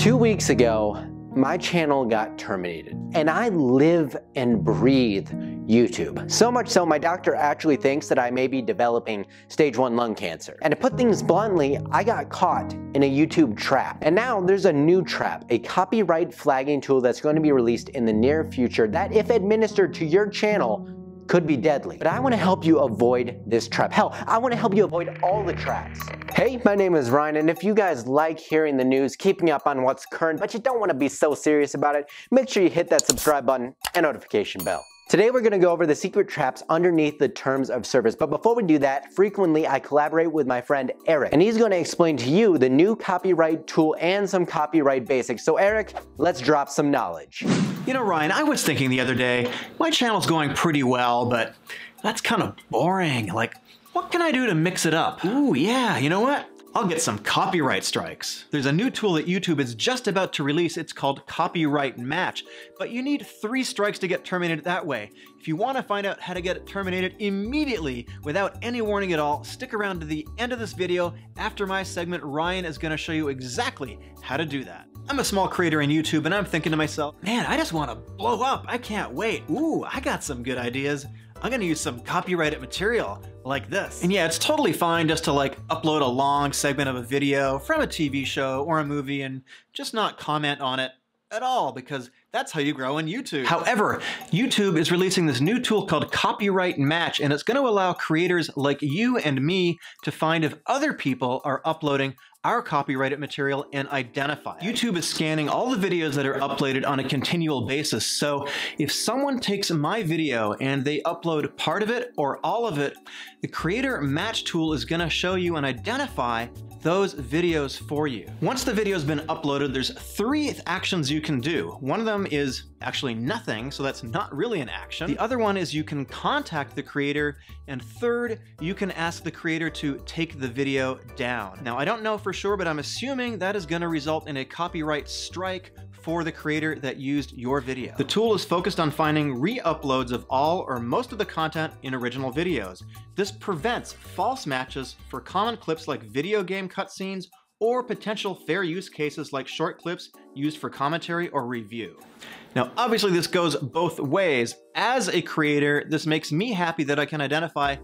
Two weeks ago, my channel got terminated. And I live and breathe YouTube. So much so my doctor actually thinks that I may be developing stage 1 lung cancer. And to put things bluntly, I got caught in a YouTube trap. And now there's a new trap, a copyright flagging tool that's going to be released in the near future that if administered to your channel could be deadly. But I wanna help you avoid this trap. Hell, I wanna help you avoid all the traps. Hey, my name is Ryan, and if you guys like hearing the news, keeping up on what's current, but you don't wanna be so serious about it, make sure you hit that subscribe button and notification bell. Today we're going to go over the secret traps underneath the terms of service. But before we do that, frequently I collaborate with my friend Eric, and he's going to explain to you the new copyright tool and some copyright basics. So Eric, let's drop some knowledge. You know, Ryan, I was thinking the other day, my channel's going pretty well, but that's kind of boring. Like, what can I do to mix it up? Ooh, yeah, you know what? I'll get some copyright strikes. There's a new tool that YouTube is just about to release. It's called Copyright Match, but you need three strikes to get terminated that way. If you want to find out how to get it terminated immediately without any warning at all, stick around to the end of this video. After my segment, Ryan is going to show you exactly how to do that. I'm a small creator on YouTube and I'm thinking to myself, man, I just want to blow up. I can't wait. Ooh, I got some good ideas. I'm gonna use some copyrighted material like this. And yeah, it's totally fine just to like upload a long segment of a video from a TV show or a movie and just not comment on it at all because that's how you grow on YouTube. However, YouTube is releasing this new tool called Copyright Match, and it's going to allow creators like you and me to find if other people are uploading our copyrighted material and identify. It. YouTube is scanning all the videos that are uploaded on a continual basis. So if someone takes my video and they upload part of it or all of it, the Creator Match tool is going to show you and identify those videos for you. Once the video has been uploaded, there's three actions you can do. One of them is actually nothing, so that's not really an action. The other one is you can contact the creator, and third, you can ask the creator to take the video down. Now, I don't know for sure, but I'm assuming that is gonna result in a copyright strike for the creator that used your video. The tool is focused on finding re-uploads of all or most of the content in original videos. This prevents false matches for common clips like video game cutscenes or potential fair use cases like short clips used for commentary or review. Now, obviously this goes both ways. As a creator, this makes me happy that I can identify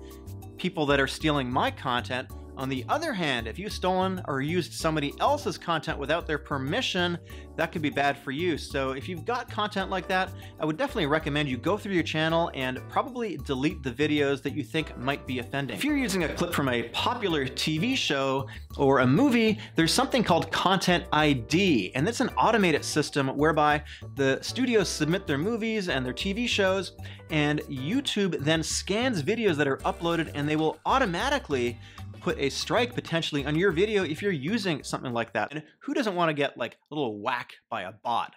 people that are stealing my content, on the other hand, if you've stolen or used somebody else's content without their permission, that could be bad for you. So if you've got content like that, I would definitely recommend you go through your channel and probably delete the videos that you think might be offending. If you're using a clip from a popular TV show or a movie, there's something called Content ID, and that's an automated system whereby the studios submit their movies and their TV shows, and YouTube then scans videos that are uploaded and they will automatically put a strike potentially on your video if you're using something like that. And who doesn't want to get like a little whack by a bot?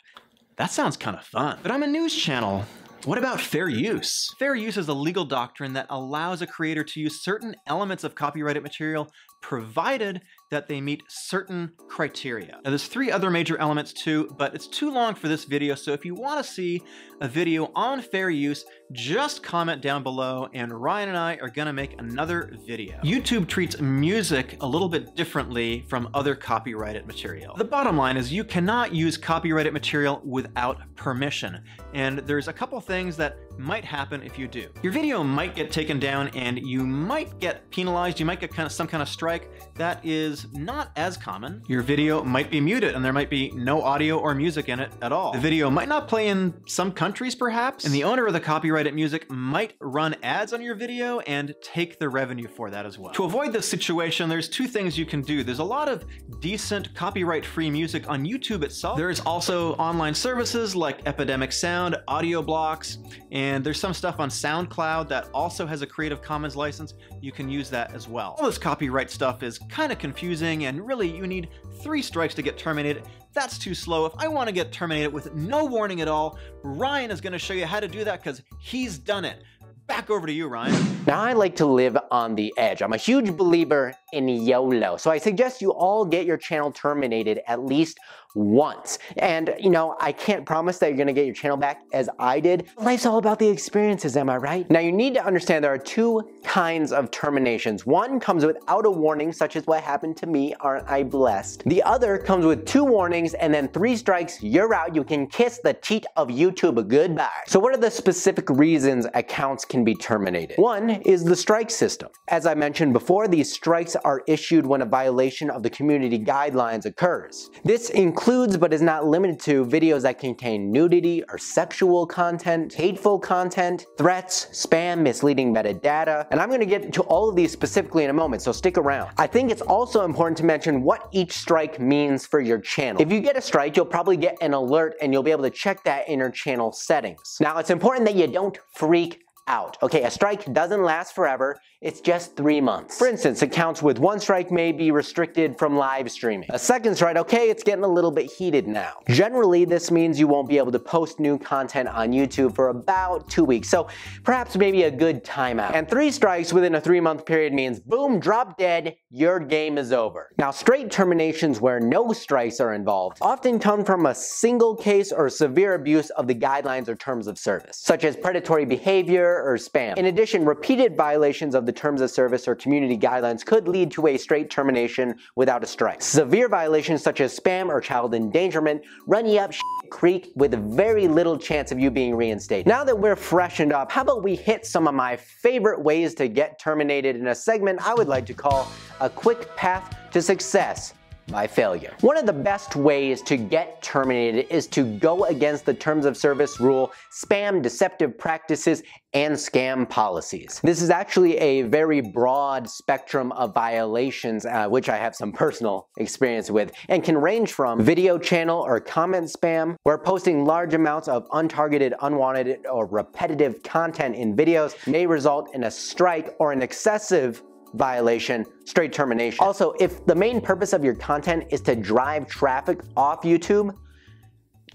That sounds kind of fun. But I'm a news channel. What about fair use? Fair use is a legal doctrine that allows a creator to use certain elements of copyrighted material provided that they meet certain criteria. Now there's three other major elements too, but it's too long for this video, so if you wanna see a video on fair use, just comment down below and Ryan and I are gonna make another video. YouTube treats music a little bit differently from other copyrighted material. The bottom line is you cannot use copyrighted material without permission, and there's a couple things that might happen if you do. Your video might get taken down and you might get penalized, you might get kind of some kind of strike. That is not as common. Your video might be muted and there might be no audio or music in it at all. The video might not play in some countries perhaps, and the owner of the copyrighted music might run ads on your video and take the revenue for that as well. To avoid this situation, there's two things you can do. There's a lot of decent copyright-free music on YouTube itself. There's also online services like Epidemic Sound, Audio Blocks, and and there's some stuff on SoundCloud that also has a Creative Commons license. You can use that as well. All this copyright stuff is kind of confusing and really you need three strikes to get terminated. That's too slow. If I want to get terminated with no warning at all, Ryan is going to show you how to do that because he's done it. Back over to you, Ryan. Now I like to live on the edge. I'm a huge believer in YOLO. So I suggest you all get your channel terminated at least once. And you know, I can't promise that you're gonna get your channel back as I did. Life's all about the experiences, am I right? Now you need to understand there are two kinds of terminations. One comes without a warning, such as what happened to me, aren't I blessed? The other comes with two warnings and then three strikes, you're out, you can kiss the teat of YouTube goodbye. So what are the specific reasons accounts can be terminated? One is the strike system. As I mentioned before, these strikes are issued when a violation of the community guidelines occurs. This includes but is not limited to videos that contain nudity or sexual content, hateful content, threats, spam, misleading metadata, and I'm going to get to all of these specifically in a moment, so stick around. I think it's also important to mention what each strike means for your channel. If you get a strike, you'll probably get an alert and you'll be able to check that in your channel settings. Now, it's important that you don't freak out. Okay, a strike doesn't last forever, it's just three months. For instance, accounts with one strike may be restricted from live streaming. A second strike, okay, it's getting a little bit heated now. Generally, this means you won't be able to post new content on YouTube for about two weeks, so perhaps maybe a good timeout. And three strikes within a three month period means boom, drop dead, your game is over. Now, straight terminations where no strikes are involved often come from a single case or severe abuse of the guidelines or terms of service, such as predatory behavior or spam. In addition, repeated violations of the terms of service or community guidelines could lead to a straight termination without a strike. Severe violations such as spam or child endangerment run you up creek with very little chance of you being reinstated. Now that we're freshened up, how about we hit some of my favorite ways to get terminated in a segment I would like to call a quick path to success by failure. One of the best ways to get terminated is to go against the terms of service rule, spam deceptive practices, and scam policies. This is actually a very broad spectrum of violations, uh, which I have some personal experience with, and can range from video channel or comment spam, where posting large amounts of untargeted, unwanted, or repetitive content in videos may result in a strike or an excessive violation, straight termination. Also, if the main purpose of your content is to drive traffic off YouTube,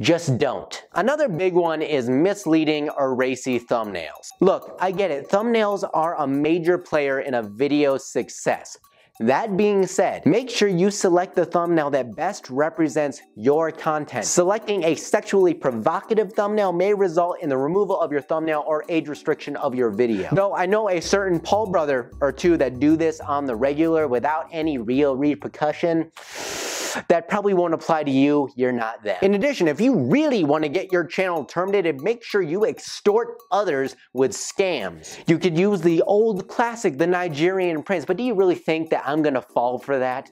just don't. Another big one is misleading or racy thumbnails. Look, I get it, thumbnails are a major player in a video's success. That being said, make sure you select the thumbnail that best represents your content. Selecting a sexually provocative thumbnail may result in the removal of your thumbnail or age restriction of your video. Though I know a certain Paul brother or two that do this on the regular without any real repercussion, that probably won't apply to you, you're not them. In addition, if you really want to get your channel terminated, make sure you extort others with scams. You could use the old classic, the Nigerian prince, but do you really think that I'm gonna fall for that?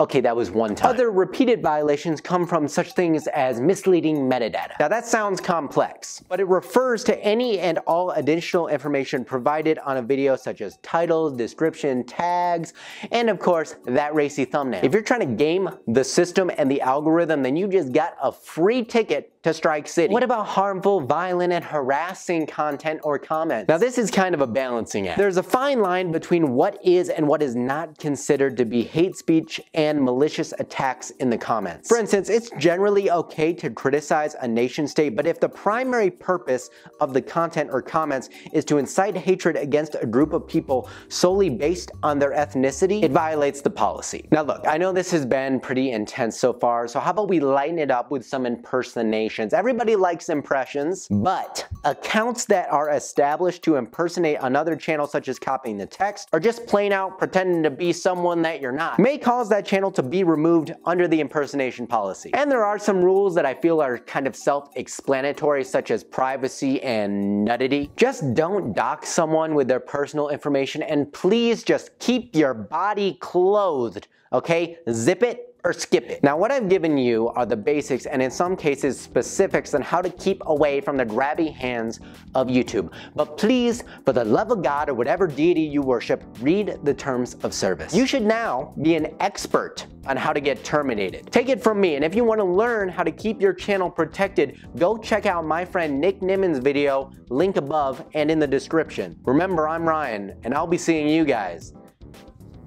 Okay, that was one time. Other repeated violations come from such things as misleading metadata. Now that sounds complex, but it refers to any and all additional information provided on a video such as titles, description, tags, and of course, that racy thumbnail. If you're trying to game the system and the algorithm, then you just got a free ticket to Strike City. What about harmful, violent, and harassing content or comments? Now this is kind of a balancing act. There's a fine line between what is and what is not considered to be hate speech and malicious attacks in the comments. For instance, it's generally okay to criticize a nation state, but if the primary purpose of the content or comments is to incite hatred against a group of people solely based on their ethnicity, it violates the policy. Now look, I know this has been pretty intense so far, so how about we lighten it up with some impersonations. Everybody likes impressions, but accounts that are established to impersonate another channel such as copying the text or just plain out pretending to be someone that you're not may cause that channel to be removed under the impersonation policy. And there are some rules that I feel are kind of self-explanatory such as privacy and nudity. Just don't dox someone with their personal information and please just keep your body clothed, okay? Zip it or skip it. Now what I've given you are the basics and in some cases specifics on how to keep away from the grabby hands of YouTube. But please, for the love of God or whatever deity you worship, read the terms of service. You should now be an expert on how to get terminated. Take it from me, and if you want to learn how to keep your channel protected, go check out my friend Nick Nimmin's video, link above and in the description. Remember, I'm Ryan, and I'll be seeing you guys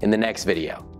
in the next video.